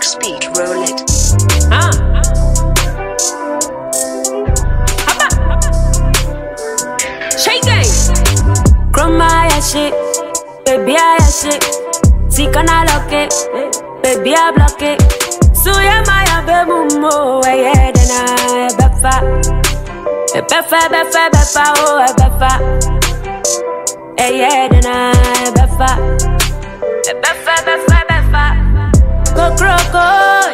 max speed, roll it. Ah. Shake it. Chroma ya shit, baby I ya shit. See can I lock it, baby I block it. So ya my abe mumo, yeah then I befa. Befa befa befa oh befa. Eh yeah then I. Befa Kokroko,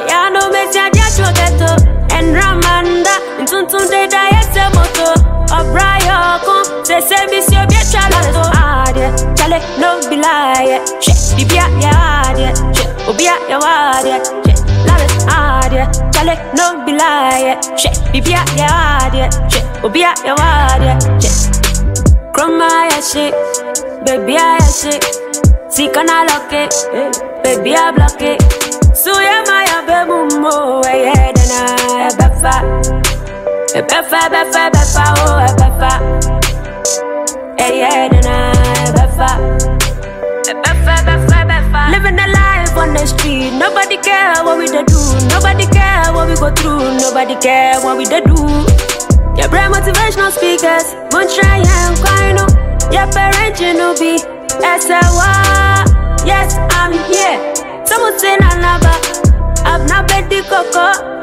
ya no me tia dia choketo. En Ramanda, ntuntun de da yete moto. Obrayo kun, se se mi si obi chalato. Adie, chale no be lie. She, bibia ya adie. She, obia ya adie. She, lavis adie. Chale no be lie. She, bibia ya adie. She, obia ya adie. She, chroma ya shit, baby ya can I lock it, baby I block it. So yeah my abe mumo, yeah then I befa. Befa befa befa oh befa. Eh yeah then I befa. Befa befa befa. Living the life on the street, nobody care what we da do, nobody care what we go through, nobody care what we da do. Your brand motivational speakers, won't try and cry no. Your parents you know be SLY. Yes, I'm here. kafa